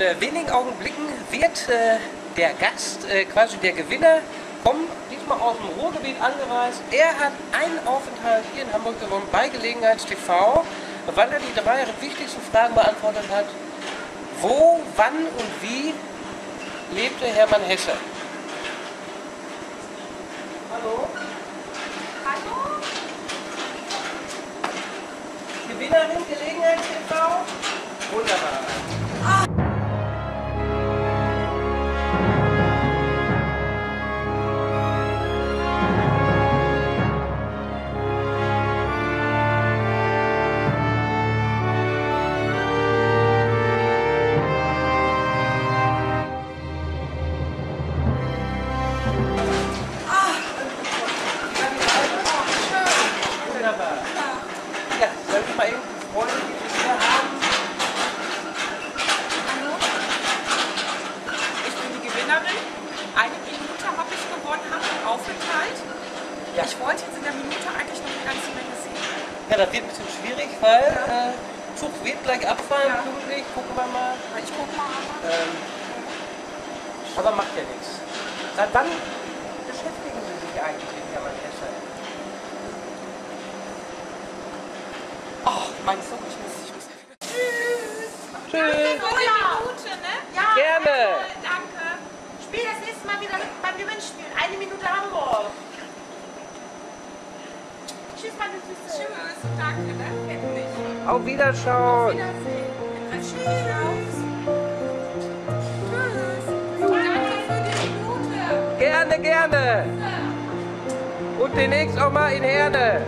äh, wenigen Augenblicken wird äh, der Gast, äh, quasi der Gewinner, kommen, diesmal aus dem Ruhrgebiet angereist. Er hat einen Aufenthalt hier in Hamburg gewonnen bei Gelegenheits-TV, weil er die drei wichtigsten Fragen beantwortet hat. Wo, wann und wie lebte Hermann Hesse? Hallo? Hallo? Gewinnerin Gelegenheits-TV? Wunderbar. Wunderbar. Das wird ein bisschen schwierig, weil äh, Zug wird gleich abfahren, Ja. pünktlich, gucken wir mal. Ich guck mal. Ähm, aber macht ja nichts. Seit wann beschäftigen Sie sich eigentlich mit Hermann Hesse? Oh, mein Sohn, ich muss, ich muss. Tschüss. Tschüss. Minute, ne? Ja. Gerne. Danke. Spiel das nächste Mal wieder mit beim Gewinnspiel. Eine Minute Hamburg. Tschüss, meine Süße. Tschüss. Danke, ne? Kennt mich. Auf Wiederschauen. Wiedersehen. Tschüss. Tschüss. Danke für die Minute. Gerne, gerne. Und demnächst auch mal in Herne.